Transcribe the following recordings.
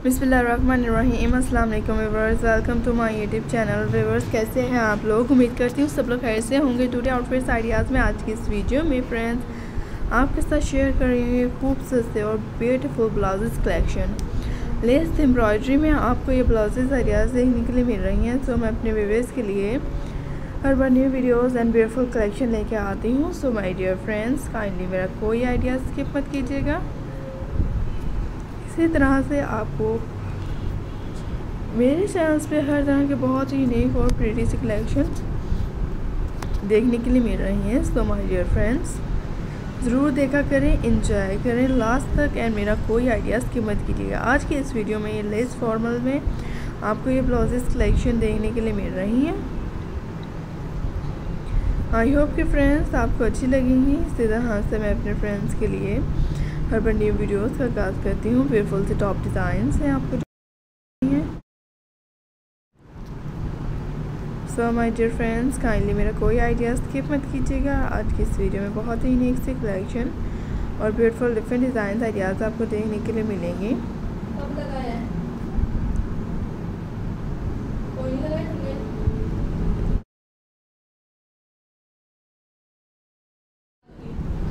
अस्सलाम वालेकुम viewers, welcome to my YouTube channel. Viewers, कैसे हैं आप लोग? उम्मीद करती हूँ सब लोग खैर से होंगे। टूडे आउटफिट्स आइडियाज़ में आज की इस वीडियो में फ्रेंड्स आपके साथ शेयर कर रही हूँ खूबसूरत से और beautiful blouses collection lace embroidery में आपको ये ब्लाउजेज आइडियाज़ देखने के लिए मिल रही हैं सो मैं अपने व्यूवर्स के लिए हर बार new videos and beautiful collection लेके आती हूँ। So my dear friends kindly मेरा कोई आइडिया स्किप मत कीजिएगा। इसी तरह से आपको मेरे चैनल्स पे हर तरह के बहुत ही यूनिक और प्रीटी सी कलेक्शन देखने के लिए मिल रही हैं सो माय डियर फ्रेंड्स ज़रूर देखा करें इंजॉय करें। लास्ट तक एंड मेरा कोई आइडिया स्किप मत कीजिएगा। आज के इस वीडियो में ये लेस फॉर्मल में आपको ये ब्लाउजेस कलेक्शन देखने के लिए मिल रही हैं। आई होप कि फ्रेंड्स आपको अच्छी लगेंगी इसी तरह से मैं अपने फ्रेंड्स के लिए हर बार न्यू वीडियोस का आगाज़ करती हूँ ब्यूटीफुल से टॉप डिज़ाइन हैं आपको so my dear friends kindly मेरा कोई आइडिया स्किप मत कीजिएगा। आज की इस वीडियो में बहुत ही यूनिक से कलेक्शन और ब्यूटीफुल डिफरेंट डिज़ाइन आइडियाज़ आपको देखने के लिए मिलेंगे।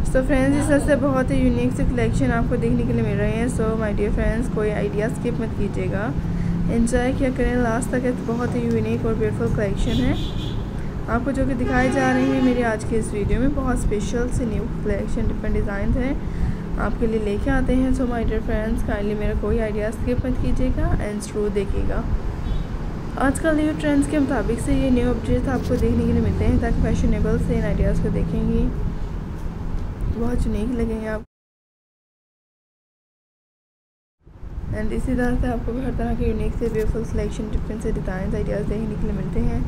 सो फ्रेंड्स इस तरह से बहुत ही यूनिक से कलेक्शन आपको देखने के लिए मिल रहे हैं। So my dear friends idea idea skip मत कीजिएगा। इन्जॉय किया करें? लास्ट तक तो बहुत ही यूनिक और ब्यूटीफुल कलेक्शन है। आपको जो कि दिखाई जा रही है मेरी आज के इस वीडियो में, बहुत स्पेशल से न्यू कलेक्शन डिफरेंट डिज़ाइन हैं। आपके लिए लेके आते हैं। So my dear friends kindly मेरा कोई आइडिया स्किप मत कीजिएगा एंड थ्रू देखिएगा। आजकल न्यू ट्रेंड्स के मुताबिक से ये न्यू अपडेट्स आपको देखने के लिए मिलते हैं ताकि फैशनेबल से इन आइडियाज़ को देखेंगी। बहुत यूनिक लगेंगे आप। एंड इसी तरह से आपको हर तरह के यूनिक से ब्यूटीफुल सिलेक्शन डिफरेंट से डिज़ाइन आइडियाज़ देखने के लिए मिलते हैं।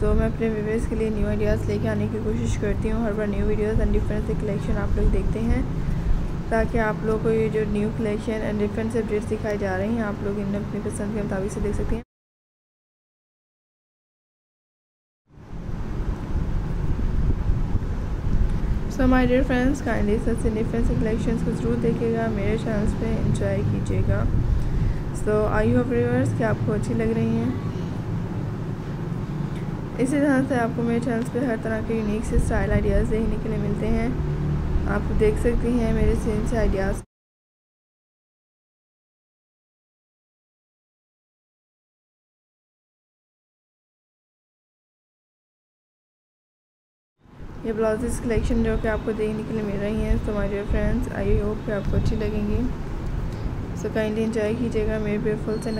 तो मैं अपने व्यूवर्स के लिए न्यू आइडियाज़ लेके आने की कोशिश करती हूँ। हर बार न्यू वीडियोस एंड डिफरेंट से कलेक्शन आप लोग देखते हैं। ताकि आप लोग को ये जो न्यू कलेक्शन एंड डिफरेंट से अपडेट्स दिखाई जा रहे हैं, आप लोग इन्हें अपनी पसंद के मुताबिक से देख सकते हैं so my dear friends kindly सबसे डिफरेंट कलेक्शन को ज़रूर देखिएगा, मेरे चैनल्स पे इंजॉय कीजिएगा। सो आई होप रिवर्स कि आपको अच्छी लग रही हैं? इसी तरह से आपको मेरे चैनल्स पे हर तरह के यूनिक से स्टाइल आइडियाज़ देखने के लिए मिलते हैं। आप देख सकती हैं मेरे सेम से आइडियाज़ ये ब्लाउजेस कलेक्शन जो कि आपको देखने के लिए मिल रही हैं तो माय फ्रेंड्स आई होप कि आपको अच्छी लगेंगी। सो काइंडली इंजॉय कीजिएगा, मेरे ब्यूटीफुल से